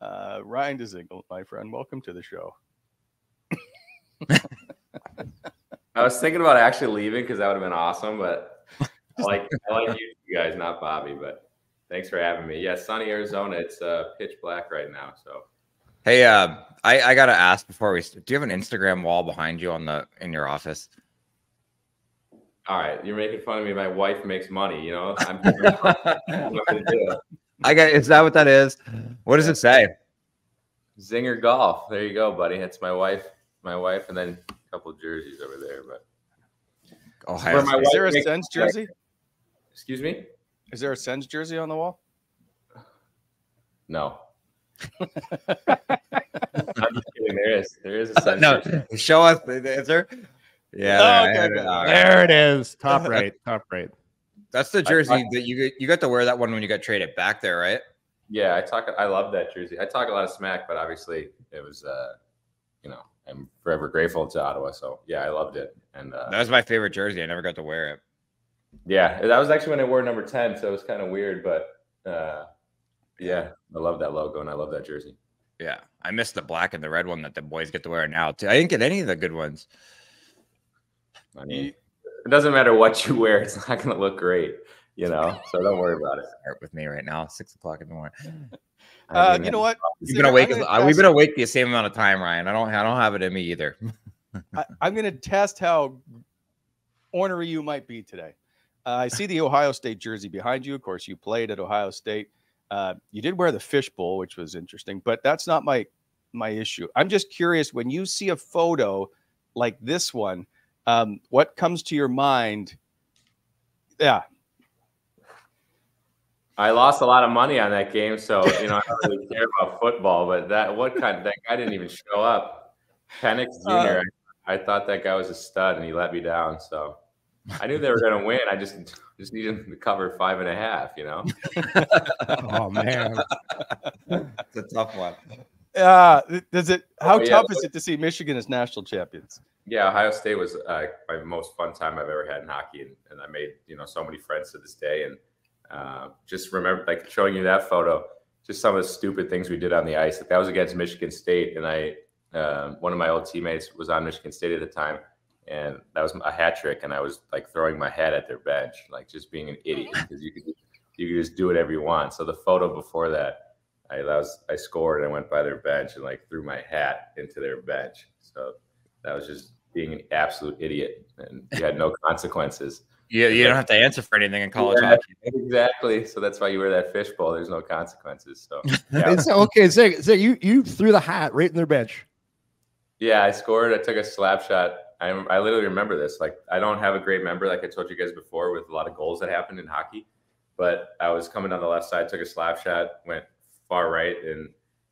Uh, Ryan Dzingel, my friend, welcome to the show. I was thinking about actually leaving because that would have been awesome, but I like I like you, you guys, not Bobby. But thanks for having me. Yeah, sunny Arizona. It's uh, pitch black right now. So Hey, uh, I I gotta ask before we. Do you have an Instagram wall behind you on the in your office? all right, you're making fun of me. My wife makes money. You know, I'm. what to do. I got. Is that what that is? What does it say? Zinger Golf. There you go, buddy. That's my wife. My wife, and then a couple of jerseys over there. But Ohio. For my State. Is there a wife makes- Sens jersey? excuse me. Is there a Sens jersey on the wall? No. I'm just kidding. There is. There is a Suns no, jersey. show us. Is there? Yeah, Oh, there- okay, okay. it. All right. There it is. Top right. Top right. That's the jersey that you you got to wear that one when you got traded back there, right? Yeah, I talk. I love that jersey. I talk a lot of smack, but obviously it was. uh You know, I'm forever grateful to Ottawa. So yeah, I loved it, and uh, That was my favorite jersey. I never got to wear it. yeah, that was actually when I wore number ten, so it was kind of weird, but uh yeah, I love that logo and I love that jersey. Yeah, I miss the black and the red one that the boys get to wear now too. I didn't get any of the good ones. I mean, it doesn't matter what you wear; it's not going to look great, you know. So don't worry about it. Start with me right now, six o'clock in the morning. Uh, you know what? You've Zinger, been awake. As- gonna uh, We've been awake the same amount of time, Ryan. I don't. I don't have it in me either. I, I'm going to test how ornery you might be today. Uh, I see the Ohio State jersey behind you. Of course, you played at Ohio State. Uh, you did wear the fishbowl, which was interesting, but that's not my my issue. I'm just curious when you see a photo like this one, um, what comes to your mind? Yeah, I lost a lot of money on that game, so you know I don't really care about football. But that what kind? That guy didn't even show up. Penix Uh, Jr. I, I thought that guy was a stud, and he let me down. So I knew they were going to win. I just just needed them to cover five and a half. You know. Oh man. it's a tough one. Uh, does it? How Oh, yeah, tough is it to see Michigan as national champions? Yeah, Ohio State was uh, my most fun time I've ever had in hockey, and, and I made you know so many friends to this day. And uh, just remember, like showing you that photo, just some of the stupid things we did on the ice. Like, that was against Michigan State, and I um, one of my old teammates was on Michigan State at the time, and that was a hat trick, and I was like throwing my hat at their bench, like just being an idiot because you could you could just do whatever you want. So the photo before that, I that was I scored and I went by their bench and like threw my hat into their bench. So that was just being an absolute idiot, and you had no consequences. You, you don't have to answer for anything in college Yeah. hockey. Exactly. So that's why you wear that fishbowl. There's no consequences. So yeah, It's, okay, so, so you you threw the hat right in their bench. yeah, I scored. I took a slap shot. I, I literally remember this. Like I don't have a great memory, like I told you guys before, with a lot of goals that happened in hockey. But I was coming down the left side, took a slap shot, went far right, and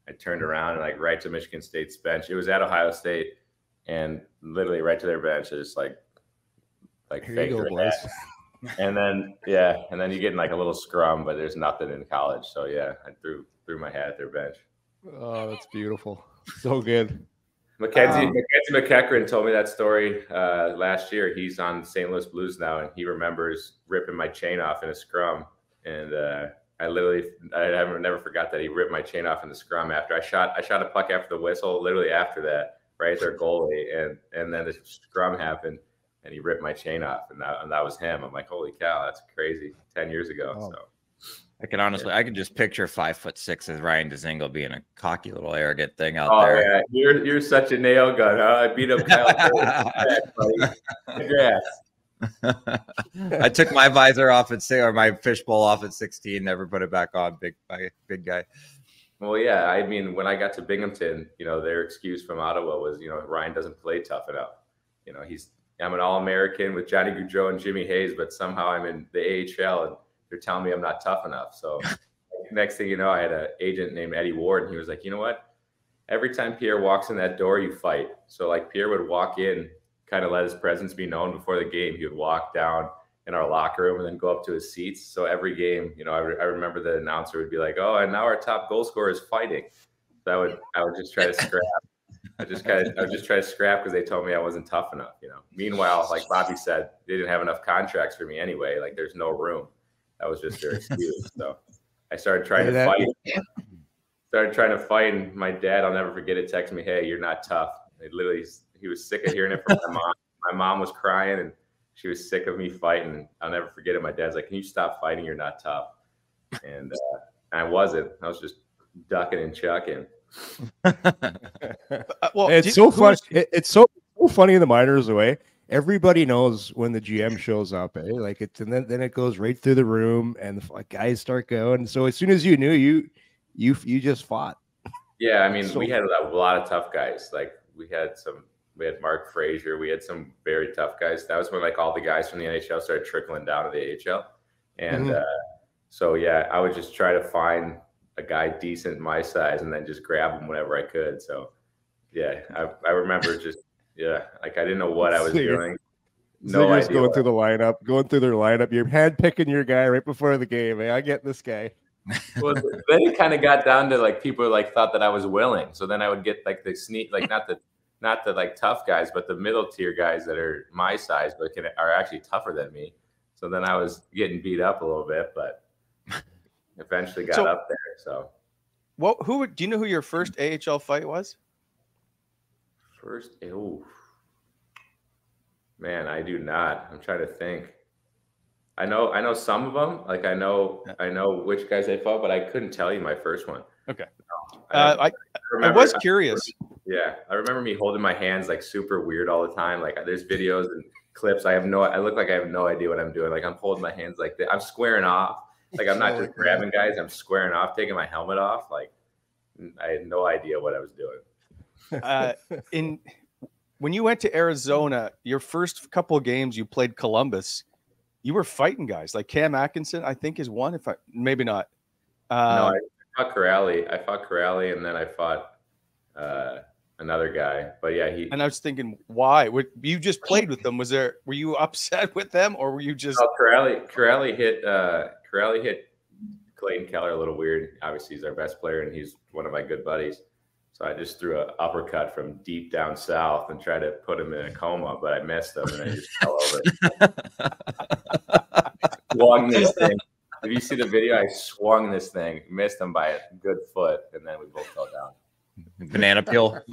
I turned around and like right to Michigan State's bench. It was at Ohio State, and literally right to their bench. I just like like Here faked go, their boys. hat. and then yeah, and then you get in like a little scrum, but there's nothing in college. So yeah, I threw threw my hat at their bench. Oh, that's beautiful. So good. Mackenzie Um, Mackenzie MacEachern told me that story uh, last year. He's on St. Louis Blues now, and he remembers ripping my chain off in a scrum. And uh, I literally, I haven't never forgot that he ripped my chain off in the scrum after I shot. I shot a puck after the whistle. Literally after that, right at their goalie, and and then the scrum happened, and he ripped my chain off, and that and that was him. I'm like, holy cow, that's crazy. Ten years ago. Oh. So I can honestly, I can just picture five foot six as Ryan Dzingel being a cocky little arrogant thing out Oh there. yeah, you're you're such a nail gun, huh? I beat up Kyle. Congrats. I took my visor off at six or my fishbowl off at 16, never put it back on. Big, big guy. Well, yeah. I mean, when I got to Binghamton, you know, their excuse from Ottawa was, you know, Ryan doesn't play tough enough. You know, he's I'm an All-American with Johnny Gaudreau and Jimmy Hayes, but somehow I'm in the AHL and they're telling me I'm not tough enough. So next thing you know, I had an agent named Eddie Ward, and he was like, you know what? Every time Pierre walks in that door, you fight. So like Pierre would walk in, kind of let his presence be known before the game. He would walk down in our locker room and then go up to his seats. So every game, you know, I, re- I remember the announcer would be like, "Oh, and now our top goal scorer is fighting." So I would I would just try to scrap. I just kind of I would just try to scrap because they told me I wasn't tough enough. You know. Meanwhile, like Bobby said, they didn't have enough contracts for me anyway. Like there's no room. That was just their excuse. So I started trying to fight. started trying to fight, and my dad, I'll never forget it, texted me, "Hey, you're not tough." It literally, he was sick of hearing it from my mom. My mom was crying, and she was sick of me fighting. I'll never forget it. My dad's like, "Can you stop fighting? You're not tough." And uh, I wasn't. I was just ducking and chucking. Uh, well, it's did- so who fun. was- It, it's so, so funny in the minors away. Everybody knows when the GM shows up, eh? Like it's and then, then it goes right through the room and the like, guys start going. So as soon as you knew you you you just fought. Yeah, I mean, So- we had a lot of tough guys. Like we had some, we had Mark Fraser. We had some very tough guys. That was when like all the guys from the NHL started trickling down to the AHL, and Mhm. uh, so yeah, I would just try to find a guy decent my size and then just grab him whenever I could. So yeah, I, I remember just yeah, like I didn't know what I was So you're- doing. So No you're just idea. going through the lineup, going through their lineup. You're hand picking your guy right before the game. Hey, I get this guy. well, then it kind of got down to like people like thought that I was willing. So then I would get like the sneak, like not the not the like tough guys, but the middle tier guys that are my size but can are actually tougher than me. So then I was getting beat up a little bit, but eventually got So- up there. So What? Who? Do you know who your first AHL fight was? first, oh man, I do not. I'm trying to think. I know, I know some of them. Like I know, Yeah. I know which guys I fought, but I couldn't tell you my first one. Okay. No, Uh, I, I remember- was curious. Yeah, I remember me holding my hands like super weird all the time. Like there's videos and clips. I have no. I look like I have no idea what I'm doing. Like I'm holding my hands like that. I'm squaring off. Like I'm not just grabbing guys. I'm squaring off, taking my helmet off. Like I had no idea what I was doing. Uh, in when you went to Arizona, your first couple of games you played Columbus, you were fighting guys like Cam Atkinson. I think is one. If I maybe not. Uh, no, Uh, I fought Kuraly. I fought Kuraly, and then I fought uh, another guy. But yeah, he. and I was thinking, why? Would you just played with them? Was there? Were you upset with them, or were you just? Oh, Kuraly, Kuraly hit uh Kuraly hit Clayton Keller a little weird. Obviously, he's our best player, and he's one of my good buddies. So I just threw an uppercut from deep down south and tried to put him in a coma, but I missed him and I just fell over. swung this thing. If you see the video, I swung this thing, missed him by a good foot, and then we both fell down. Banana peel.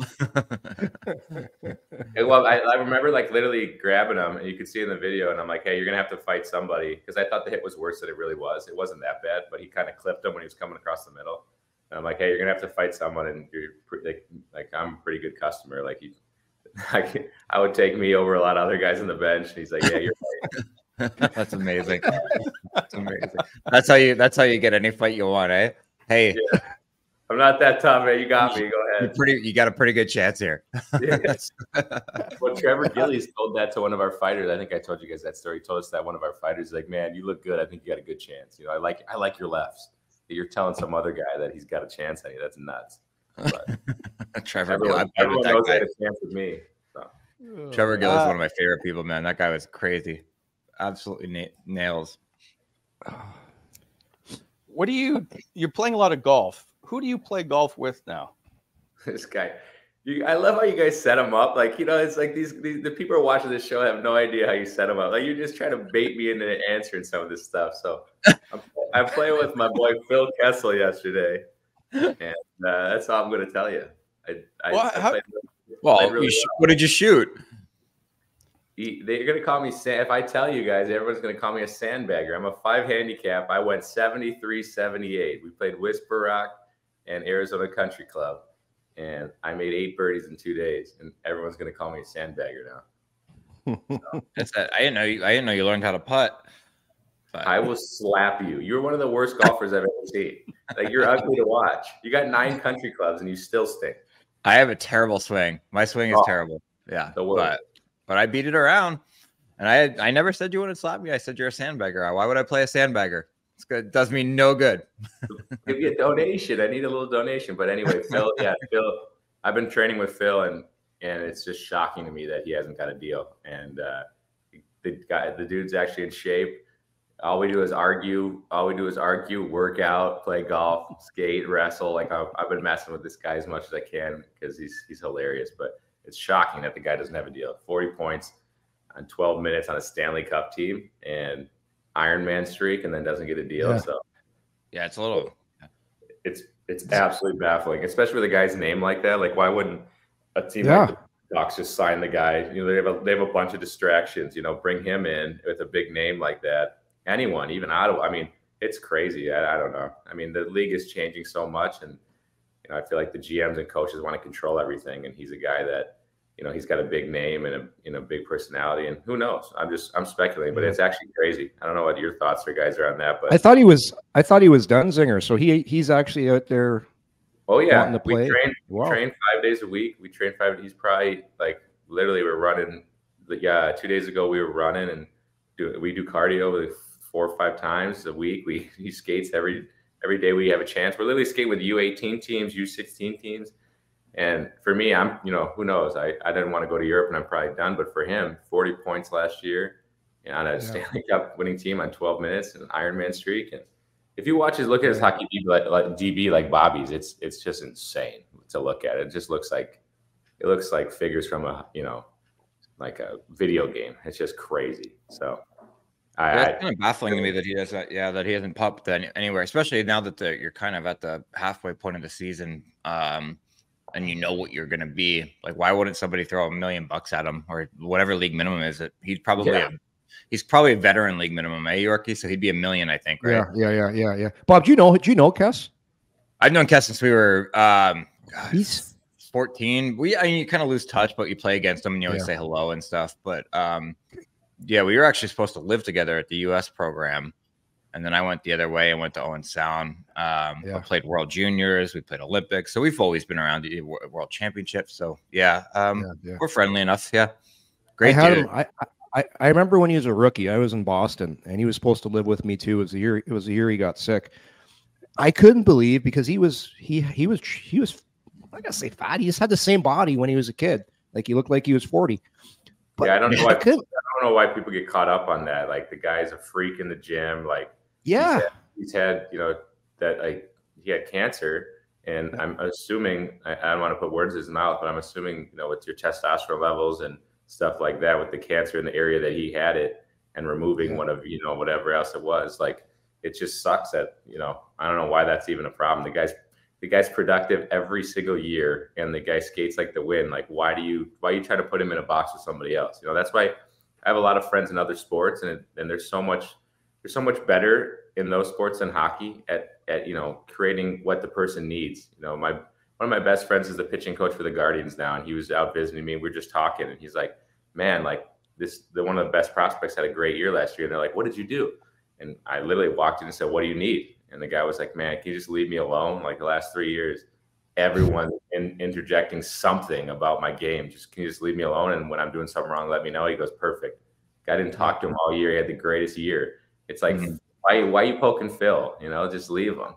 Well, I, I remember like literally grabbing him, and you could see in the video, and I'm like, "Hey, you're gonna have to fight somebody," because I thought the hit was worse than it really was. It wasn't that bad, but he kind of clipped him when he was coming across the middle. And I'm like, "Hey, you're gonna have to fight someone," and you're pre- like, like I'm a pretty good customer. Like he, I, I would take me over a lot of other guys on the bench. And he's like, "Yeah, you're right." that's amazing. That's amazing. That's how you. That's how you get any fight you want, eh? Hey, I'm not that tough, man. You got me. Go you're ahead." pretty. You got a pretty good chance here. Yes. well, Trevor Gillies told that to one of our fighters. I think I told you guys that story. He told us that one of our fighters is like, "Man, you look good. I think you got a good chance. You know, I like I like your lefts. You're telling some other guy that he's got a chance on you. That's nuts." But Trevor everyone, Gill. I, I, everyone that knows guy, that a chance with me. So. Trevor Gill is Uh, one of my favorite people, man. That guy was crazy. Absolutely na- nails. What do you? You're playing a lot of golf. Who do you play golf with now? This guy. You, I love how you guys set him up. Like you know, it's like these, these the people who are watching this show have no idea how you set him up. Like you're just trying to bait me into answering some of this stuff. So I'm, I'm playing with my boy Phil Kessel yesterday, and uh, that's all I'm going to tell you. I, I, Well, I how- played- Well, played really you sh- what did you shoot? he- they're going to call me sand. If I tell you guys, everyone's going to call me a sandbagger. I'm a five handicap. I went 73 78. We played Whisper Rock and Arizona Country Club, and I made eight birdies in two days. And everyone's going to call me a sandbagger now. That's that. I didn't know. You, I didn't know you learned how to putt. But I will slap you. You're one of the worst golfers I've ever seen. Like you're ugly to watch. You got nine country clubs and you still stink. I have a terrible swing. My swing is Oh, terrible. Yeah, but but I beat it around, and I I never said you wouldn't slap me. I said you're a sandbagger. Why would I play a sandbagger? It's good. Does me no good. Give you a donation. I need a little donation. But anyway, Phil, yeah, Phil. I've been training with Phil, and and it's just shocking to me that he hasn't got a deal. And uh, the guy, the dude's actually in shape. All we do is argue. All we do is argue, work out, play golf, skate, wrestle. Like I've, I've been messing with this guy as much as I can because he's he's hilarious. But it's shocking that the guy doesn't have a deal. Forty points on twelve minutes on a Stanley Cup team and Ironman streak, and then doesn't get a deal. Yeah. So Yeah, it's a little. it's It's absolutely baffling, especially with a guy's name like that. Like, why wouldn't a team Yeah. like the Ducks just sign the guy? You know, they have a they have a bunch of distractions. You know, bring him in with a big name like that. Anyone, even Ottawa. I mean, it's crazy. I, I don't know. I mean, the league is changing so much, and you know, I feel like the GMs and coaches want to control everything, and he's a guy that. You know, he's got a big name and a you know big personality, and who knows? I'm just I'm speculating, but it's actually crazy. I don't know what your thoughts or guys are on that, but I thought he was. I thought he was Dunzinger. So he he's actually out there. Oh yeah, we play. train Wow. train five days a week. We train five. He's probably like literally we're running. Yeah, two days ago we were running and do we do cardio like four or five times a week. We he skates every every day we have a chance. We're literally skating with U eighteen teams, U sixteen teams. And for me, I'm you know who knows. I I didn't want to go to Europe and I'm probably done. But for him, forty points last year know, on a Yeah. Stanley Cup winning team on twelve minutes and an Ironman streak and if you watch his look at his hockey DB like, like DB like Bobby's, it's it's just insane to look at. It just looks like it looks like figures from a you know like a video game. It's just crazy. So I, Yeah, it's kind of baffling to me that he doesn't. Yeah, that he hasn't popped any, anywhere, especially now that the, you're kind of at the halfway point of the season, um, and you know what you're going to be. Like, why wouldn't somebody throw a million bucks at him or whatever league minimum is? It he's probably Yeah. a, he's probably a veteran league minimum, eh, Yorkie? So he'd be a million, I think, right? Yeah, yeah, yeah, yeah, yeah. Bob, do you know? Do you know Kess? I've known Kess since we were um, He's 14. We I mean, you kind of lose touch, but you play against him and you always Yeah. say hello and stuff. But um, yeah, we were actually supposed to live together at the US program. And then I went the other way and went to Owen Sound. Um, Yeah. I played World Juniors, we played Olympics. So we've always been around the World Championships. So yeah, um, yeah, yeah. we're friendly enough. Yeah. I Great had dude. him. I, I I remember when he was a rookie. I was in Boston, and he was supposed to live with me too. It was the year. It was the year he got sick. I couldn't believe because he was he he was he was I gotta say fat. He just had the same body when he was a kid. Like he looked like he was forty. But yeah, I don't know why couldn't. I don't know why people get caught up on that. Like the guy's a freak in the gym. Like Yeah, he's had, he's had you know that like he had cancer, and I'm assuming I, I don't want to put words in his mouth, but I'm assuming you know with your testosterone levels and stuff like that with the cancer in the area that he had it and removing one of you know whatever else it was like it just sucks that you know I don't know why that's even a problem. The guy's the guy's productive every single year, and the guy skates like the wind. Like why do you why you try to put him in a box with somebody else? You know that's why I have a lot of friends in other sports, and it, and there's so much there's so much better in those sports than hockey at at you know creating what the person needs. You know, my one of my best friends is the pitching coach for the Guardians now, and he was out visiting me. We are just talking, and he's like, "Man, like this, the one of the best prospects had a great year last year." And they're like, "What did you do?" And I literally walked in and said, "What do you need?" And the guy was like, "Man, can you just leave me alone? Like the last three years, everyone in, interjecting something about my game. Just can you just leave me alone? And when I'm doing something wrong, let me know." He goes, "Perfect." I didn't talk to him all year. He had the greatest year. It's like, Mhm. why why you poking Phil? You know, just leave him.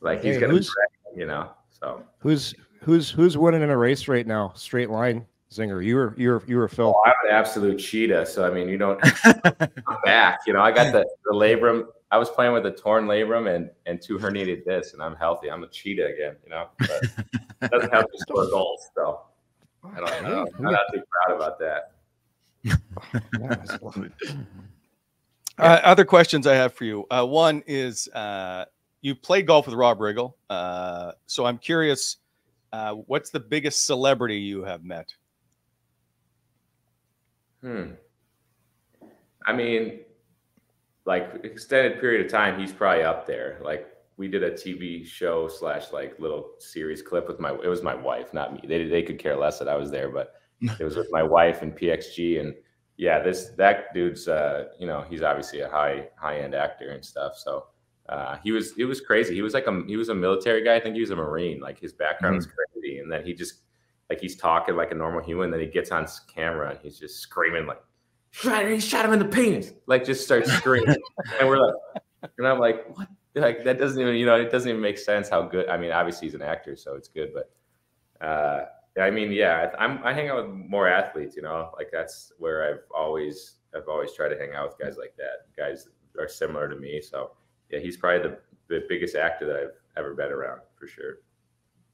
Like he's gonna, who's- you know. So who's who's who's winning in a race right now? Straight line, Zinger. You were you were you were Phil. Oh, I'm an absolute cheetah. So I mean, you don't I'm back. You know, I got the, the labrum. I was playing with a torn labrum and and two herniated discs, and I'm healthy. I'm a cheetah again. You know, but it doesn't help to score goals. So I don't know. I'm not too proud about that. Uh, other questions I have for you. Uh, one is uh, you played golf with Rob Riggle. Uh, so I'm curious, uh, what's the biggest celebrity you have met? Hmm. I mean, like extended period of time, he's probably up there. Like we did a TV show slash like little series clip with my. It was my wife, not me. They they could care less that I was there, but it was with my wife and PXG. And yeah, this that dude's. Uh, you know, he's obviously a high high end actor and stuff. So. Uh, he was it was crazy. He was like a he was a military guy. I think he was a marine. Like his background was crazy, and then he just like he's talking like a normal human. Then he gets on camera and he's just screaming like, "Shot him! He shot him in the penis!" Like just starts screaming, and we're like, and I'm like, what? Like that doesn't even you know it doesn't even make sense how good. I mean, obviously he's an actor, so it's good, but uh, I mean, yeah, I'm I hang out with more athletes. You know, like that's where I've always I've always tried to hang out with guys like that. Guys are similar to me. So yeah, he's probably the the biggest actor that I've ever been around for sure.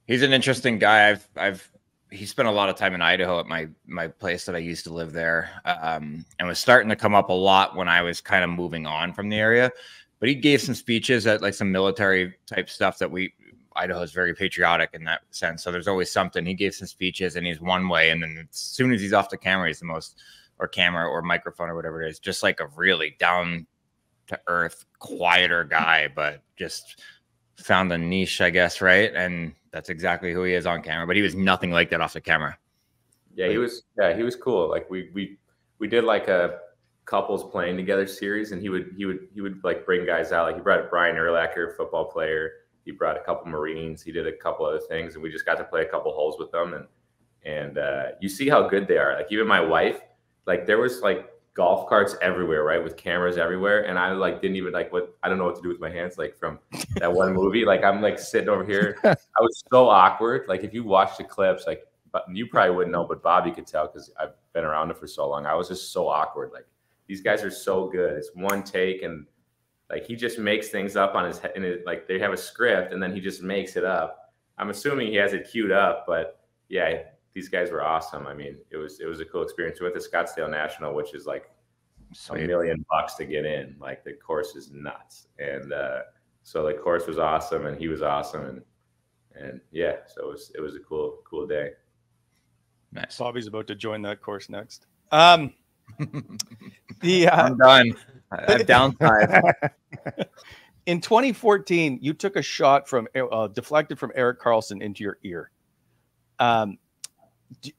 He's an interesting guy. I've I've he spent a lot of time in Idaho at my my place that I used to live there, um, and was starting to come up a lot when I was kind of moving on from the area. But he gave some speeches at like some military type stuff that we Idaho is very patriotic in that sense. So there's always something. He gave some speeches and he's one way, and then as soon as he's off the camera, he's the most or camera or microphone or whatever it is, just like a really down to earth, quieter guy, but just found a niche, I guess, right? And that's exactly who he is on camera. But he was nothing like that off the camera. Yeah, he was. Yeah, he was cool. Like we we we did like a couples playing together series, and he would he would he would like bring guys out. Like he brought Brian Urlacher, football player. He brought a couple Marines. He did a couple other things, and we just got to play a couple holes with them. And and uh, you see how good they are. Like even my wife, like there was like golf carts everywhere, right, with cameras everywhere, and I like didn't even like what I don't know what to do with my hands, like from that one movie. Like I'm like sitting over here. I was so awkward. Like if you watch the clips, like but you probably wouldn't know, but Bobby could tell because I've been around it for so long. I was just so awkward. Like these guys are so good. It's one take and like he just makes things up on his head and it, like they have a script and then he just makes it up. I'm assuming he has it queued up, but yeah, these guys were awesome. I mean, it was it was a cool experience. We went to Scottsdale National, which is like Sweet. a million bucks to get in. Like the course is nuts, and uh, so the course was awesome, and he was awesome, and and yeah, so it was it was a cool cool day. Nice. Bobby's about to join that course next. Um, the uh, I'm done. I'm downside. In 2014, you took a shot from uh, deflected from Erik Karlsson into your ear. Um,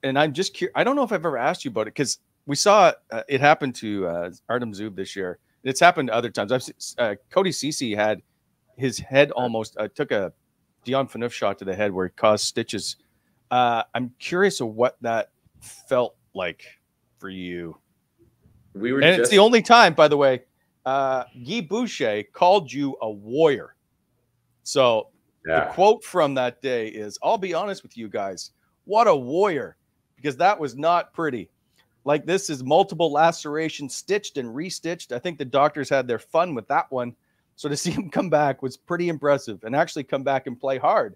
and I'm just curious. I don't know if I've ever asked you about it because we saw uh, it happen to uh, Artem Zub this year. It's happened other times. I've uh, Cody Ceci had his head almost uh, took a Dion Phaneuf shot to the head where it caused stitches. Uh, I'm curious of what that felt like for you. We were, and just- it's the only time, by the way, uh, Guy Boucher called you a warrior. So yeah. the quote from that day is, "I'll be honest with you guys, what a warrior," because that was not pretty like this is multiple lacerations stitched and restitched. I think the doctors had their fun with that one. So to see him come back was pretty impressive and actually come back and play hard.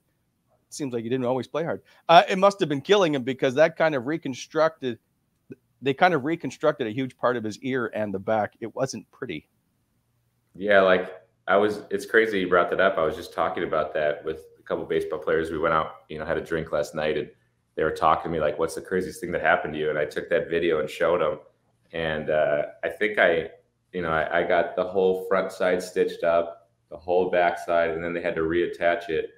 It seems like he didn't always play hard. Uh, it must have been killing him because that kind of reconstructed, they kind of reconstructed a huge part of his ear and the back. It wasn't pretty. Yeah, like I was, it's crazy you brought that up. I was just talking about that with a couple baseball players. We went out, you know, had a drink last night and they were talking to me like, "What's the craziest thing that happened to you?" And I took that video and showed them, and uh, I think I, you know, I, I, got the whole front side stitched up, the whole back side, and then they had to reattach it.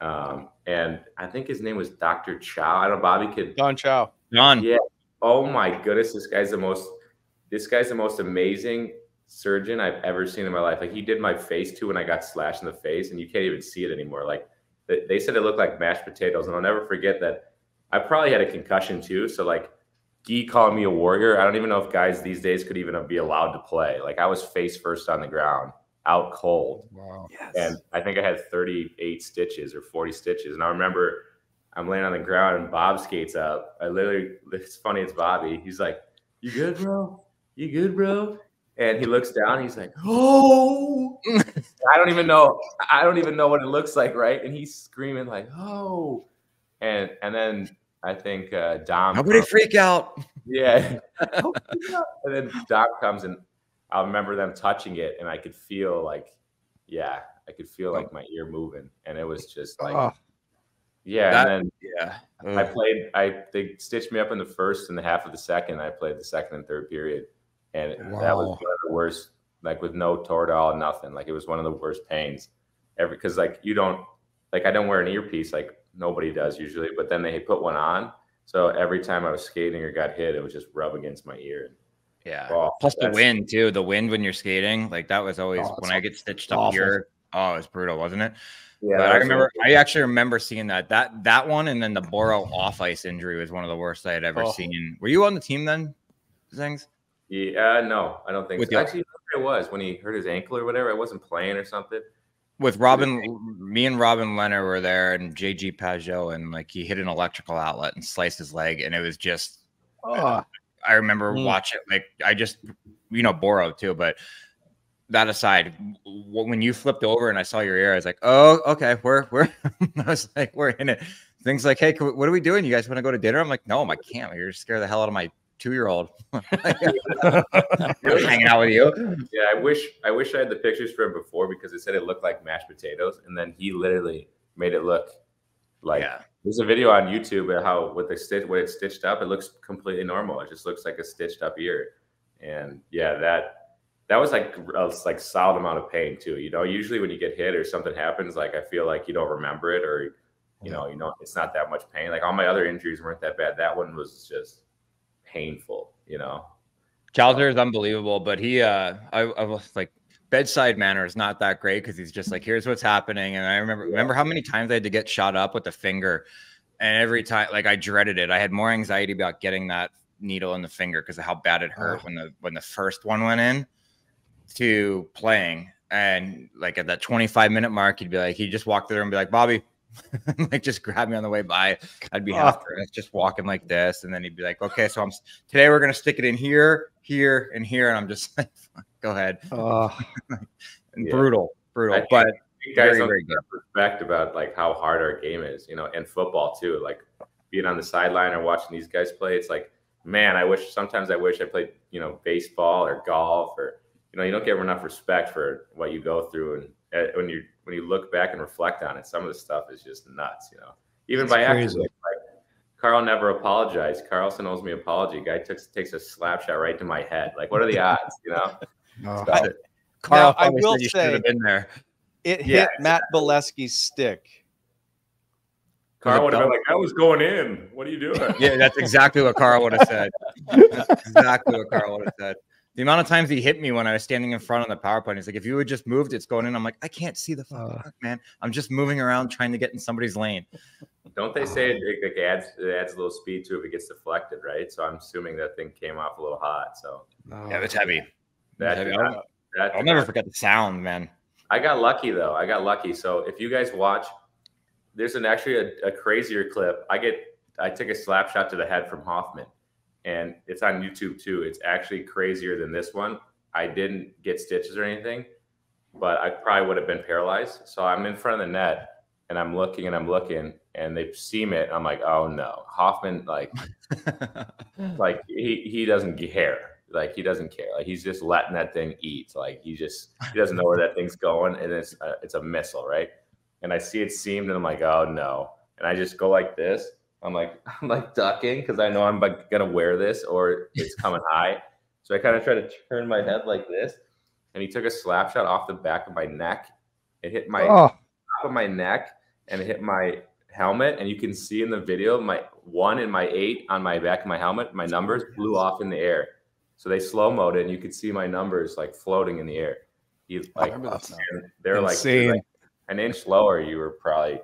Um, and I think his name was Dr. Chow. I don't know, Bobby could. Don Chow. Don. Yeah. Oh, oh my goodness, this guy's the most. This guy's the most amazing surgeon I've ever seen in my life. Like he did my face too when I got slashed in the face, and you can't even see it anymore. Like they said, it looked like mashed potatoes, and I'll never forget that I probably had a concussion too. So like Gee calling me a warrior. I don't even know if guys these days could even be allowed to play. Like I was face first on the ground, out cold. Wow. Yes. And I think I had 38 stitches or 40 stitches. And I remember I'm laying on the ground and Bob skates up. I literally, it's funny, it's Bobby. He's like, You good, bro? You good, bro? And he looks down. He's like, "Oh!" I don't even know. I don't even know what it looks like, right? And he's screaming like, "Oh!" And and then I think uh, Dom. Nobody comes, freak out. Yeah. and then Dom comes and I remember them touching it, and I could feel like, yeah, I could feel like my ear moving, and it was just like, oh. Yeah. That, and then yeah, I played. I they stitched me up in the first and the half of the second. I played the second and third period, and wow. that was one of the worst. Like with no Toradol, nothing. Like it was one of the worst pains. Every because like you don't like I don't wear an earpiece like nobody does usually, but then they put one on. So every time I was skating or got hit, it was just rub against my ear. Yeah. Oh, Plus the wind too. The wind when you're skating, like that was always oh, when I get stitched awful. up here. Oh, it was brutal, wasn't it? Yeah. But I remember. Really I actually remember seeing that. That that one, and then the Boro off ice injury was one of the worst I had ever oh. seen. Were you on the team then? Zings? Yeah. No, I don't think. With so. Actually, it was when he hurt his ankle or whatever. I wasn't playing or something with Robin, me and Robin Lehner were there, and JG Pageau, and like he hit an electrical outlet and sliced his leg, and it was just. Oh. I remember mm. watching like I just, you know, Boro too, but that aside, when you flipped over and I saw your ear, I was like, oh, okay, we're we're. I was like, we're in it. Things like, hey, we, what are we doing? You guys want to go to dinner? I'm like, no, I can't. You're scare the hell out of my two year old hanging out with you. Yeah, I wish I wish I had the pictures for him before because it said it looked like mashed potatoes, and then he literally made it look like yeah. there's a video on YouTube of how with the stitch when it's stitched up, it looks completely normal. It just looks like a stitched up ear. And yeah, that that was like a like solid amount of pain too. You know, usually when you get hit or something happens, like I feel like you don't remember it or you know, you know, it's not that much pain. Like all my other injuries weren't that bad. That one was just painful, you know. Chowser is unbelievable, but he uh I, I was like bedside manner is not that great because he's just like, here's what's happening. And I remember yeah. remember how many times I had to get shot up with the finger. And every time like I dreaded it. I had more anxiety about getting that needle in the finger because of how bad it hurt oh. when the when the first one went in to playing. And like at that 25 minute mark, he'd be like, he'd just walk through and be like, Bobby, like just grab me on the way by. I'd be oh. half oh. just walking like this, and then he'd be like, "Okay, so I'm today we're gonna stick it in here, here, and here," and I'm just like, "Go ahead." Oh. yeah. brutal, brutal, but guys don't very respect about like how hard our game is, you know, and football too. Like being on the sideline or watching these guys play, it's like, man, I wish sometimes I wish I played, you know, baseball or golf or you know, you don't get enough respect for what you go through and uh, when you when you look back and reflect on it, some of the stuff is just nuts. You know, even by accident. Like, Carl never apologized. Karlsson owes me apology. Guy takes takes a slap shot right to my head. Like, what are the odds? You know. No. I, Carl, I will say, been there. It yeah, hit Matt Bolesky's stick. Carl would have been like, "I was going in. What are you doing?" yeah, that's exactly what Carl would have said. That's exactly what Carl would have said the amount of times he hit me when I was standing in front of the power play, he's like, if you had just moved, it's going in. I'm like, I can't see the fuck, uh, man. I'm just moving around trying to get in somebody's lane. Don't they say it, it, adds it adds a little speed to it if it gets deflected, right? So I'm assuming that thing came off a little hot. So yeah, it's heavy. That, heavy. I'll, that, I'll never forget the sound, man. I got lucky though. I got lucky. So if you guys watch, there's an actually a, a crazier clip. I get I took a slap shot to the head from Hoffman and it's on YouTube too. It's actually crazier than this one. I didn't get stitches or anything, but I probably would have been paralyzed. So I'm in front of the net and I'm looking and I'm looking and they seam it. I'm like, oh no, Hoffman, like, like he, he doesn't care. Like he doesn't care. Like he's just letting that thing eat. Like he just, he doesn't know where that thing's going. And it's a, it's a missile. Right. And I see it seamed and I'm like, oh no. And I just go like this I'm like, I'm like ducking because I know I'm like gonna wear this or it's coming high. So I kind of try to turn my head like this, and he took a slap shot off the back of my neck. It hit my oh. top of my neck and it hit my helmet. And you can see in the video my one and my eight on my back of my helmet, my numbers blew off in the air. So they slow mode it, and you could see my numbers like floating in the air. He like they're like, like an inch lower. You were probably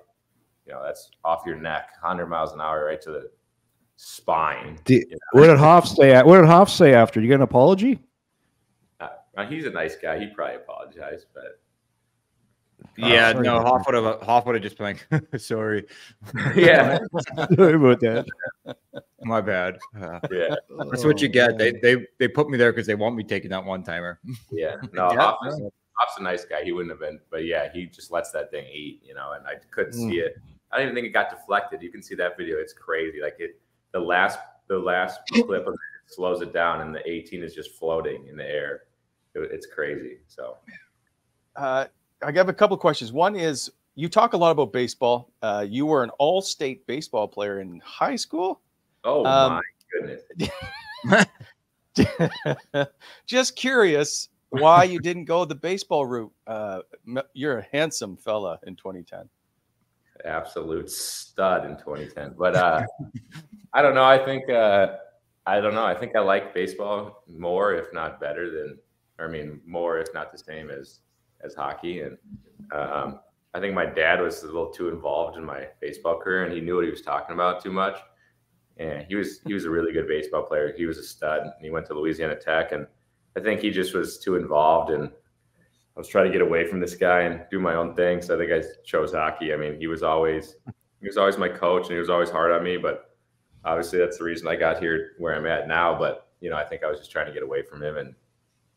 you know that's off your neck 100 miles an hour right to the spine did, you know? what did hoff say what did hoff say after you get an apology uh, he's a nice guy he probably apologized but yeah, oh, no, Hoff would have Hoff would have just been like, sorry. Yeah. sorry about that. My bad. Uh, yeah. That's what you get. They they they put me there because they want me taking that one timer. Yeah. No, yeah. Hoff, is, Hoff's a nice guy. He wouldn't have been, but yeah, he just lets that thing eat, you know, and I couldn't mm. see it. I don't even think it got deflected. You can see that video. It's crazy. Like it, the last, the last clip of it slows it down, and the 18 is just floating in the air. It, it's crazy. So, uh, I have a couple questions. One is you talk a lot about baseball. Uh, you were an all-state baseball player in high school. Oh um, my goodness! just curious why you didn't go the baseball route. Uh, you're a handsome fella in 2010 absolute stud in 2010. But uh, I don't know. I think uh, I don't know. I think I like baseball more, if not better than, I mean, more if not the same as as hockey. And um, I think my dad was a little too involved in my baseball career, and he knew what he was talking about too much. And he was he was a really good baseball player. He was a stud. And he went to Louisiana Tech, and I think he just was too involved and I was trying to get away from this guy and do my own thing. So I think I chose hockey. I mean, he was always he was always my coach and he was always hard on me. But obviously that's the reason I got here where I'm at now. But you know, I think I was just trying to get away from him and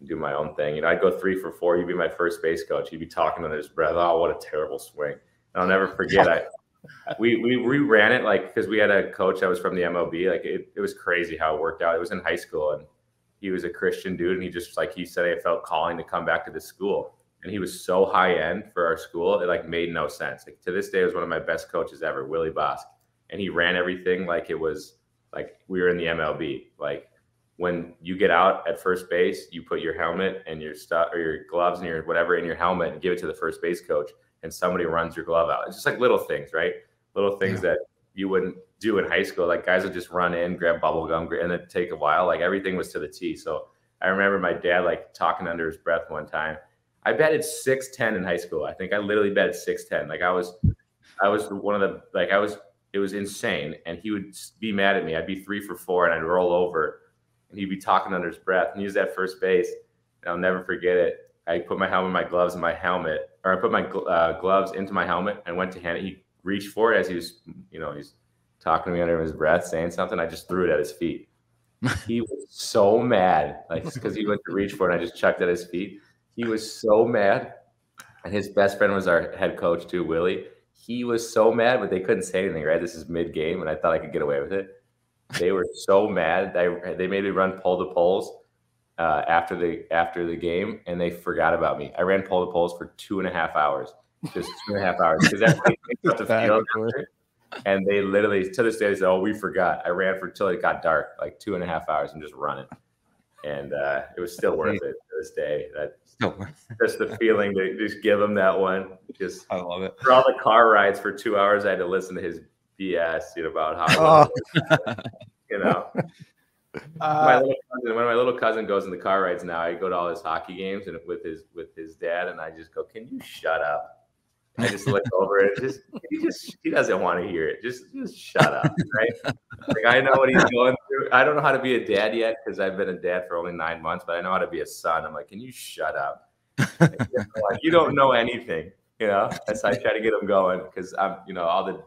do my own thing. You know, I'd go three for four. He'd be my first base coach. He'd be talking under his breath. Oh, what a terrible swing. And I'll never forget. I we we ran it like because we had a coach that was from the MLB. Like it, it was crazy how it worked out. It was in high school and he was a Christian dude, and he just like he said, I felt calling to come back to the school, and he was so high end for our school, it like made no sense. Like to this day, it was one of my best coaches ever, Willie Bosk, and he ran everything like it was like we were in the MLB. Like when you get out at first base, you put your helmet and your stuff or your gloves and your whatever in your helmet and give it to the first base coach, and somebody runs your glove out. It's just like little things, right? Little things yeah. that you wouldn't do in high school. Like guys would just run in, grab bubble gum, and then take a while. Like everything was to the T. So I remember my dad like talking under his breath one time. I betted six ten in high school. I think I literally betted six ten. Like I was, I was one of the like I was. It was insane, and he would be mad at me. I'd be three for four, and I'd roll over, and he'd be talking under his breath. And he was at first base, and I'll never forget it. I put my helmet, my gloves, in my helmet, or I put my uh, gloves into my helmet and went to hand it. He reached for it as he was, you know, he's talking to me under his breath, saying something. I just threw it at his feet. he was so mad, like because he went to reach for it, and I just chucked at his feet. He was so mad, and his best friend was our head coach too, Willie. He was so mad, but they couldn't say anything. Right, this is mid game, and I thought I could get away with it. They were so mad. They they made me run pull the poles uh, after the after the game, and they forgot about me. I ran pull the poles for two and a half hours, just two and a half hours, because that's the field. And they literally, to this day, they said, "Oh, we forgot." I ran for till it got dark, like two and a half hours, and just running. And uh, it was still worth it to this day. That just the feeling to just give him that one. Just I love it. For all the car rides for two hours, I had to listen to his BS you know, about how oh. you know. Uh, my little cousin, when my little cousin goes in the car rides now, I go to all his hockey games and with his with his dad, and I just go, "Can you shut up?" I just look over it. Just he just he doesn't want to hear it. Just just shut up, right? like I know what he's going through. I don't know how to be a dad yet because I've been a dad for only nine months, but I know how to be a son. I'm like, can you shut up? like, you don't know anything, you know. As I try to get him going because I'm, you know, all the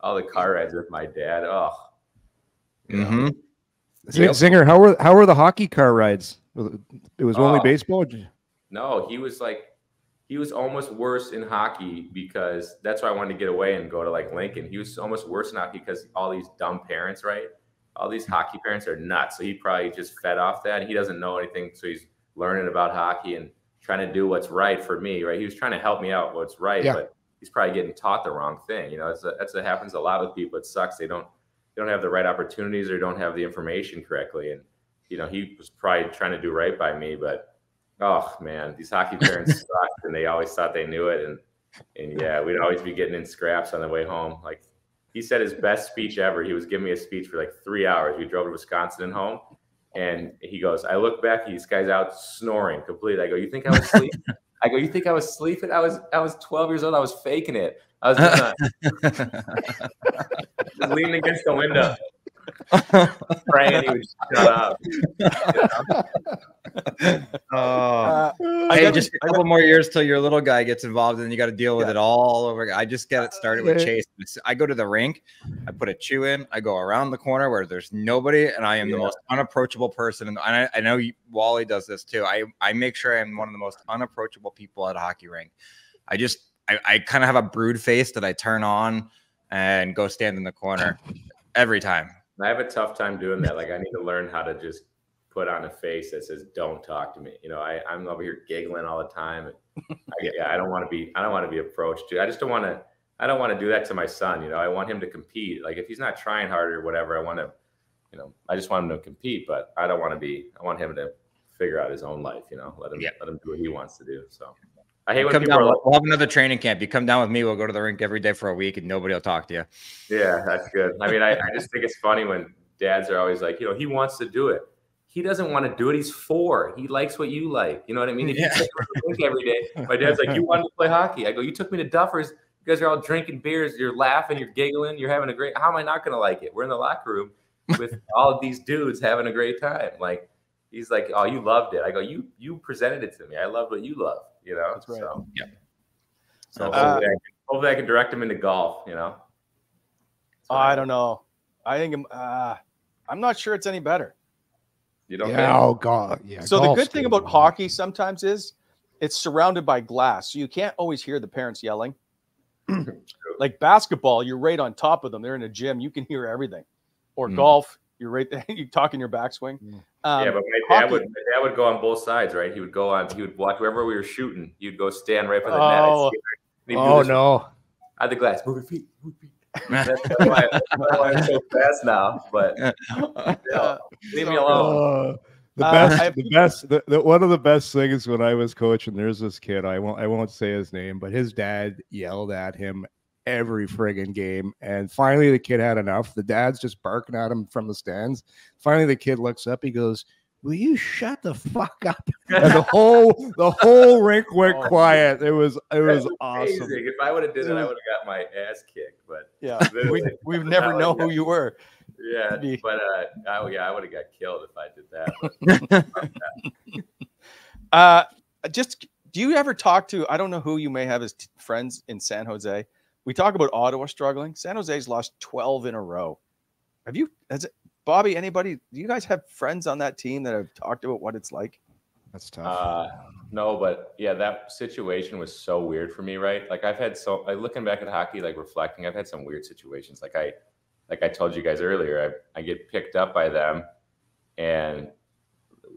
all the car rides with my dad. Oh, mm-hmm. Zinger, how were how were the hockey car rides? It was only oh. baseball. No, he was like he was almost worse in hockey because that's why I wanted to get away and go to like Lincoln. He was almost worse in hockey because all these dumb parents, right? All these hockey parents are nuts. So he probably just fed off that. He doesn't know anything. So he's learning about hockey and trying to do what's right for me, right? He was trying to help me out what's right, yeah. but he's probably getting taught the wrong thing. You know, that's, a, that's what happens a lot with people. It sucks. They don't, they don't have the right opportunities or don't have the information correctly. And, you know, he was probably trying to do right by me, but oh man, these hockey parents sucked, and they always thought they knew it, and and yeah, we'd always be getting in scraps on the way home. Like he said, his best speech ever. He was giving me a speech for like three hours. We drove to Wisconsin and home, and he goes, "I look back, this guy's out snoring completely." I go, "You think I was sleeping?" I go, "You think I was sleeping? I was I was 12 years old. I was faking it. I was just uh, leaning against the window." praying he would shut up. uh, hey, just a couple more years till your little guy gets involved, and you got to deal with yeah. it all over. I just get it started with Chase. I go to the rink, I put a chew in, I go around the corner where there's nobody, and I am yeah. the most unapproachable person. And I, I know Wally does this too. I I make sure I'm one of the most unapproachable people at a hockey rink. I just I, I kind of have a brood face that I turn on and go stand in the corner every time. I have a tough time doing that. Like I need to learn how to just put on a face that says "Don't talk to me." You know, I I'm over here giggling all the time. I, yeah, I don't want to be. I don't want to be approached. To, I just don't want to. I don't want to do that to my son. You know, I want him to compete. Like if he's not trying hard or whatever, I want to. You know, I just want him to compete, but I don't want to be. I want him to figure out his own life. You know, let him yeah. let him do what he wants to do. So. I hate when come people down, like, we'll have another training camp. You come down with me. We'll go to the rink every day for a week, and nobody will talk to you. Yeah, that's good. I mean, I, I just think it's funny when dads are always like, you know, he wants to do it. He doesn't want to do it. He's four. He likes what you like. You know what I mean? If yeah. you every day, my dad's like, you wanted to play hockey. I go, you took me to Duffers. You guys are all drinking beers. You're laughing. You're giggling. You're having a great. How am I not going to like it? We're in the locker room with all of these dudes having a great time. Like he's like, oh, you loved it. I go, you you presented it to me. I love what you love. You know. That's right. So, yeah. So uh, hopefully, I can, hopefully, I can direct him into golf. You know. Oh, I don't know. I think uh, I'm not sure it's any better. You don't. Yeah, oh god. Yeah. So the good thing about hockey sometimes is it's surrounded by glass, so you can't always hear the parents yelling. like basketball, you're right on top of them. They're in a gym, you can hear everything. Or mm. golf, You're right there. You talk in your backswing. Mm. Um, yeah, but my dad would my dad would go on both sides, right? He would go on. He would watch wherever we were shooting. He'd go stand right by the net. Oh. see him, and he'd do Oh no. At the glass, move your feet, move your feet. That's why, that's why I'm so fast now. But uh, leave me alone. Uh, the Uh, best, I- the best, the, the, one of the best things when I was coaching. There's this kid. I won't, I won't say his name, but his dad yelled at him every friggin' game. And finally, the kid had enough. The dad's just barking at him from the stands. Finally, the kid looks up. He goes, "Will you shut the fuck up?" And the whole, the whole rink went Oh, quiet. It was, it was That's awesome. amazing. If I would have did It it, I would have got my ass kicked. But yeah, we we've never know was- who you were. yeah, Be- but uh, I, yeah, I would have got killed if I did that. But Uh, just do you ever talk to? I don't know who you may have as t- friends in San Jose. We talk about Ottawa struggling. San Jose's lost twelve in a row. Have you? Has it, Bobby? Anybody? Do you guys have friends on that team that have talked about what it's like? That's tough. Uh, no, but yeah, that situation was so weird for me, right? Like I've had so like looking back at hockey, like reflecting, I've had some weird situations. Like I like I told you guys earlier, I, I get picked up by them and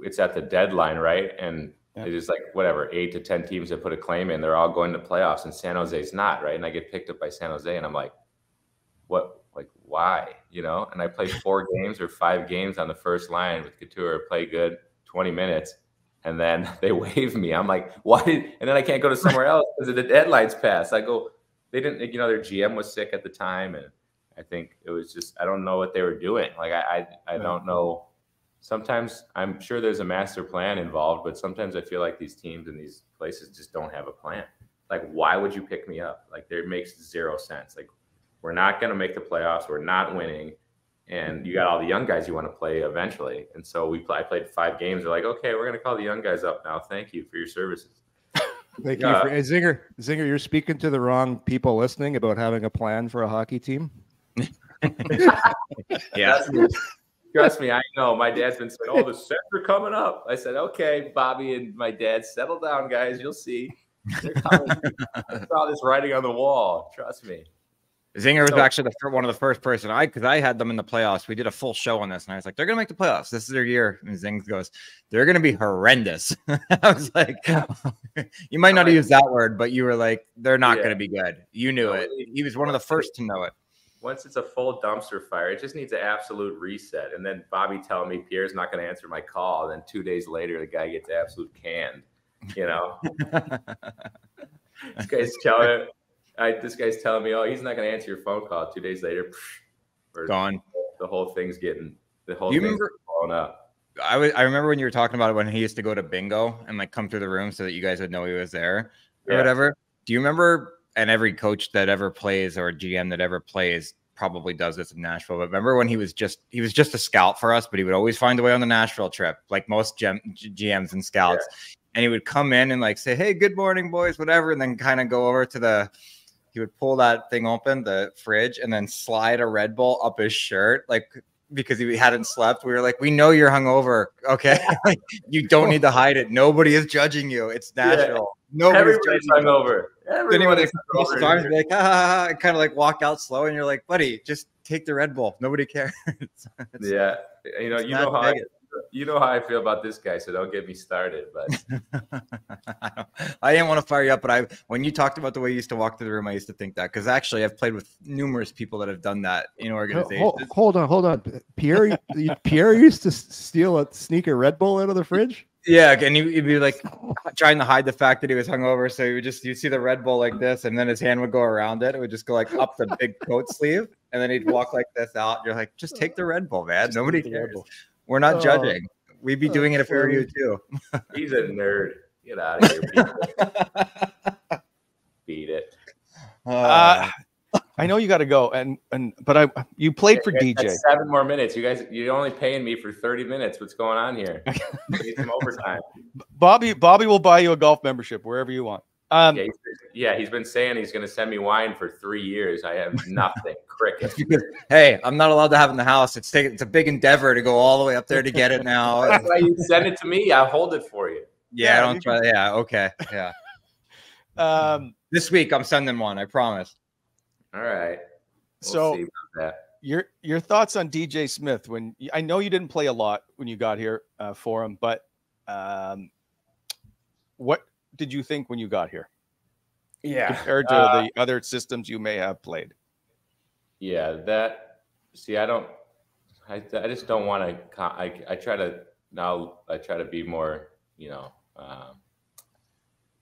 it's at the deadline, right? And Yeah. it is like whatever, eight to ten teams that put a claim in, they're all going to playoffs and San Jose's not, right? And I get picked up by San Jose and I'm like, what like why? You know? And I play four games or five games on the first line with Couture, play good, 20 minutes and then they waive me. I'm like, why? Did, and then I can't go to somewhere else because the deadline's passed. I go, they didn't, you know, their GM was sick at the time, and I think it was just I don't know what they were doing. Like I, I, I don't know. Sometimes I'm sure there's a master plan involved, but sometimes I feel like these teams and these places just don't have a plan. Like, why would you pick me up? Like, there makes zero sense. Like, we're not going to make the playoffs. We're not winning and you got all the young guys you want to play eventually. And so we play, I played five games. They're like, okay, we're gonna call the young guys up now. Thank you for your services. Thank yeah. you, uh, for, hey, Zinger. Zinger, you're speaking to the wrong people listening about having a plan for a hockey team. yeah. Trust me, I know. My dad's been saying, "Oh, the Sens are coming up." I said, "Okay, Bobby and my dad, settle down, guys. You'll see." I saw this writing on the wall. Trust me. Zinger was So- actually the fir- one of the first person I because I had them in the playoffs. We did a full show on this, and I was like, "They're gonna make the playoffs. This is their year." And Zing goes, "They're gonna be horrendous." I was like, "You might not use that word, but you were like, they're not Yeah. gonna be good. You knew it- He was one of the first to know it." Once it's a full dumpster fire, it just needs an absolute reset. And then Bobby telling me Pierre's not going to answer my call. Then two days later, the guy gets absolute canned. You know, this guy's telling I, this guy's telling me, oh, he's not going to answer your phone call. Two days later, or Gone. the whole thing's getting the whole You thing's remember- blown up. I was I remember when you were talking about it when he used to go to bingo and like come through the room so that you guys would know he was there or Yeah. whatever. Do you remember? And every coach that ever plays or GM that ever plays probably does this in Nashville. But remember when he was just he was just a scout for us, but he would always find a way on the Nashville trip, like most GM, GMs and scouts. And he would come in and like say, "Hey, good morning, boys," whatever, and then kind of go over to the. He would pull that thing open, the fridge, and then slide a Red Bull up his shirt, like because he hadn't slept. We were like, "We know you're hungover, okay? Like, you don't need to hide it. Nobody is judging you. It's Yeah. Nashville. Nobody's Everybody's judging you." hungover. Then he Everyone would is like cross his arms, be like, ah, and kind of like walk out slow, and you're like, buddy, just take the Red Bull. Nobody cares. It's- Yeah, you know, you know how I, you know how I feel about this guy, so don't get me started. But I I didn't want to fire you up, but I when you talked about the way you used to walk through the room, I used to think that because actually I've played with numerous people that have done that in Ho- organizations. ho- hold on, hold on. Pierre, Pierre used to steal a sneak a Red Bull out of the fridge. Yeah, and he- he'd be like trying to hide the fact that he was hungover. So you would just you see the Red Bull like this, and then his hand would go around it. It would just go like up the big coat sleeve, and then he'd walk like this out. You're like, just take the Red Bull, man. Just Nobody take Red cares. Bull. We're not Oh. judging. We'd be Oh, doing it if we were you too. he's a nerd. Get out of here. Beat it. Beat it. Uh, I know you got to go, and and but I you played for Yeah, DJ. that's Seven more minutes. You guys, you're only paying me for 30 minutes. What's going on here? Need some overtime. Bobby Bobby will buy you a golf membership wherever you want. Um, Yeah, he's been, yeah, he's been saying he's going to send me wine for three years. I have nothing. Cricket. hey, I'm not allowed to have it in the house. It's taking it's a big endeavor to go all the way up there to get it now. That's why you send it to me. I'll hold it for you. yeah, Yeah, don't you try. Yeah, okay, yeah. um, This week I'm sending one. I promise. All right. We'll So- see about that. your your thoughts on DJ Smith when I know you didn't play a lot when you got here uh, for him, but um, what did you think when you got here? Yeah, compared to uh, the other systems you may have played. Yeah, that. See, I don't. I, I just don't want to. I I try to now. I try to be more. You know. Um,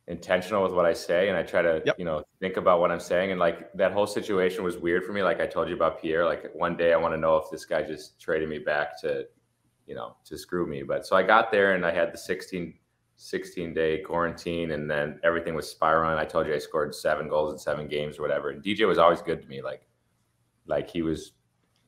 intentional with what I say and I try to, yep. you know, think about what I'm saying. And like that whole situation was weird for me. Like I told you about Pierre, like one day I want to know if this guy just traded me back to, you know, to screw me. But so I got there and I had the 16, 16 day quarantine and then everything was spiraling. I told you I scored seven goals in seven games or whatever. And DJ was always good to me. Like, like he was,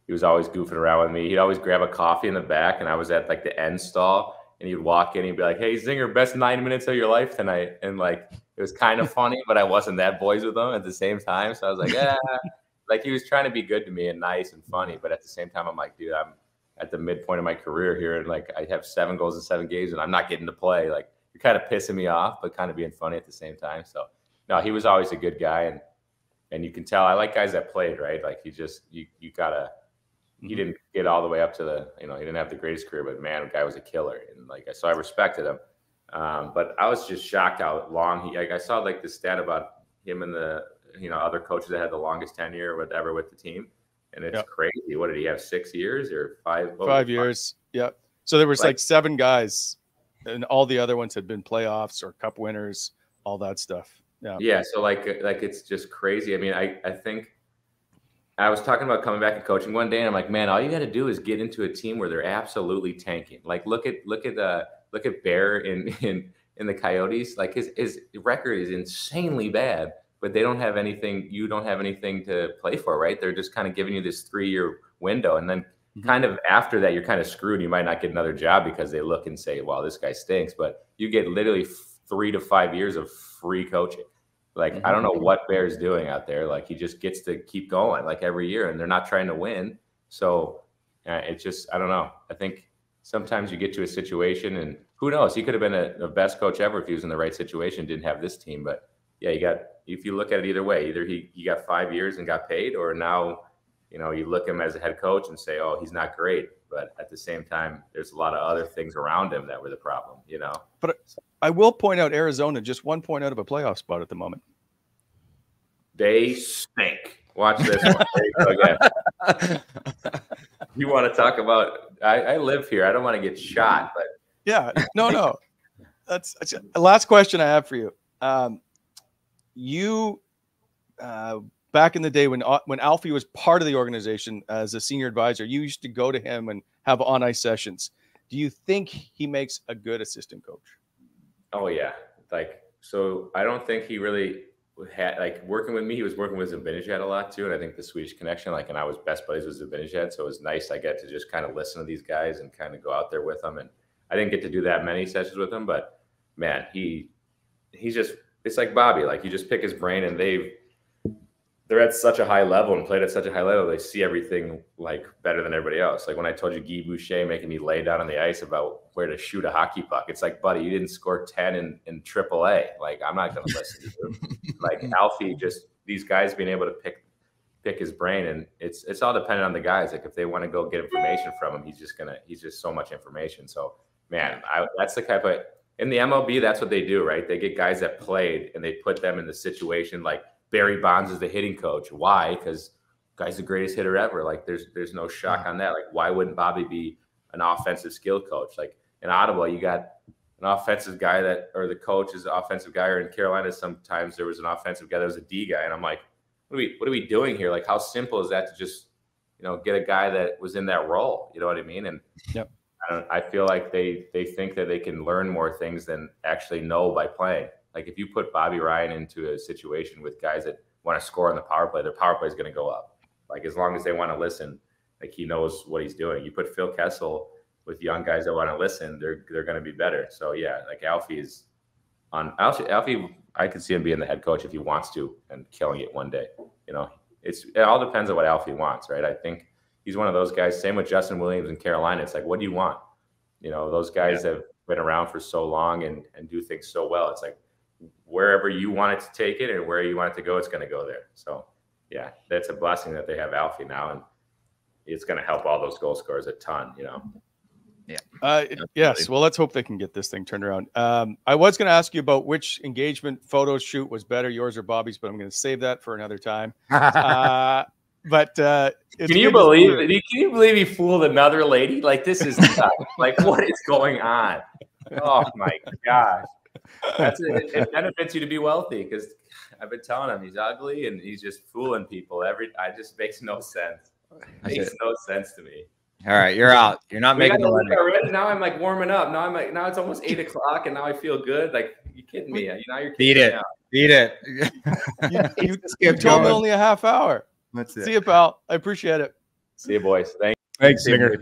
he was always goofing around with me. He'd always grab a coffee in the back and I was at like the end stall and you'd walk in and he'd be like, "Hey, Zinger, best nine minutes of your life tonight," and like it was kind of funny, but I wasn't that boys with him at the same time. So I was like, "Yeah," like he was trying to be good to me and nice and funny, but at the same time, I'm like, dude, I'm at the midpoint of my career here, and like I have seven goals in seven games, and I'm not getting to play. Like you're kind of pissing me off, but kind of being funny at the same time. So no, he was always a good guy, and and you can tell I like guys that played right. Like he just you you gotta he mm-hmm. didn't get all the way up to the you know he didn't have the greatest career but man the guy was a killer. And like so i respected him. Um, but i was just shocked how long he like i saw like the stat about him and the you know other coaches that had the longest tenure or whatever with the team. And it's yep. crazy. What did he have six years or five? Five years. Yeah so there was like, like seven guys and all the other ones had been playoffs or cup winners all that stuff. Yeah. Yeah. So like like it's just crazy. I mean i i think I was talking about coming back and coaching one day, and I'm like, man, all you got to do is get into a team where they're absolutely tanking. Like, look at look at the uh, look at Bear in in in the Coyotes. Like his his record is insanely bad, but they don't have anything. You don't have anything to play for, right? They're just kind of giving you this three year window, and then mm-hmm. kind of after that, you're kind of screwed. You might not get another job because they look and say, "Well, this guy stinks," but you get literally three to five years of free coaching. Like mm-hmm. I don't know mm-hmm. what Bear's doing out there. Like he just gets to keep going like every year, and they're not trying to win. So uh, it's just I don't know. I think sometimes you get to a situation, and who knows? He could have been a, the best coach ever if he was in the right situation. Didn't have this team, but yeah, you got. If you look at it either way, either he he got five years and got paid, or now you know you look him as a head coach and say, oh, he's not great. But at the same time, there's a lot of other things around him that were the problem. You know. But I will point out Arizona just one point out of a playoff spot at the moment. They stink. Watch this one. you, you want to talk about? I, I, live here. I don't want to get shot, but yeah, no, no. That's, that's last question I have for you. Um, you uh, back in the day when uh, when Alfie was part of the organization as a senior advisor, you used to go to him and have on ice sessions. Do you think he makes a good assistant coach? Oh yeah, like so. I don't think he really had like working with me. He was working with Zibanejad a lot too, and I think the Swedish connection. Like, and I was best buddies with Zibanejad, so it was nice. I get to just kind of listen to these guys and kind of go out there with them. And I didn't get to do that many sessions with him, but man, he he's just it's like Bobby. Like you just pick his brain, and they've they're at such a high level and played at such a high level, they see everything like better than everybody else. Like when I told you Guy Boucher making me lay down on the ice about where to shoot a hockey puck, it's like, buddy, you didn't score 10 in, in AAA. Like, I'm not going to listen to you. like Alfie, just these guys being able to pick pick his brain and it's it's all dependent on the guys. Like if they want to go get information from him, he's just gonna he's just so much information. So man, I, that's the type of in the MLB, that's what they do, right? They get guys that played and they put them in the situation like Barry Bonds is the hitting coach. Why? Because guy's the greatest hitter ever. Like there's there's no shock on that. Like why wouldn't Bobby be an offensive skill coach? Like in Ottawa, you got an offensive guy that or the coach is an offensive guy, or in Carolina sometimes there was an offensive guy that was a D guy, and I'm like, what are we what are we doing here? Like how simple is that to just you know get a guy that was in that role? You know what I mean? And yep. I, I feel like they they think that they can learn more things than actually know by playing. Like if you put Bobby Ryan into a situation with guys that want to score on the power play, their power play is going to go up. Like as long as they want to listen, like he knows what he's doing. You put Phil Kessel with young guys that want to listen, they're they're going to be better. So yeah, like Alfie is on Alfie, Alfie. I could see him being the head coach if he wants to and killing it one day. You know, it's it all depends on what Alfie wants, right? I think he's one of those guys. Same with Justin Williams in Carolina. It's like, what do you want? You know, those guys yeah. have been around for so long and and do things so well. It's like wherever you want it to take it and where you want it to go, it's going to go there. So, yeah, that's a blessing that they have Alfie now. And it's going to help all those goal scorers a ton. You know. Uh, yes. Well, let's hope they can get this thing turned around. Um, I was going to ask you about which engagement photo shoot was better, yours or Bobby's, but I'm going to save that for another time. Uh, but uh, it's Can you good to see believe? Can you believe he fooled another lady? Like this is like what is going on? Oh my gosh! That's it, it benefits you to be wealthy because I've been telling him he's ugly and he's just fooling people. Every I just makes no sense. That's Makes it. no sense to me. All right, you're out. You're not We making the the already. Now I'm like warming up. Now I'm like now it's almost eight o'clock and now I feel good. Like you kidding me? You know you're Beat it. now. Beat it. You, you, Just you keep told me only a half hour. That's it. See you, pal. I appreciate it. See you boys. Thank Thanks, you. Zinger.